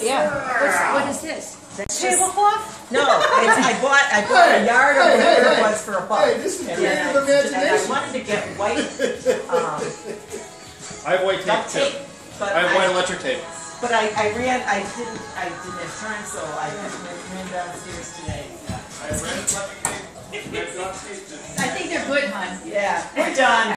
Yeah. What's, what is this? That's Tablecloth? no, it's, I bought, I bought a yard of Hey, whatever hey. it was for a buck. Hey, this is And then I- And I imagination. wanted to get white, um, I have white tape duct too. tape, but I have white I, electric tape. but I, I ran, I didn't, I didn't have time, so I just ran downstairs today. I think they're good, hon. Yeah, we're done.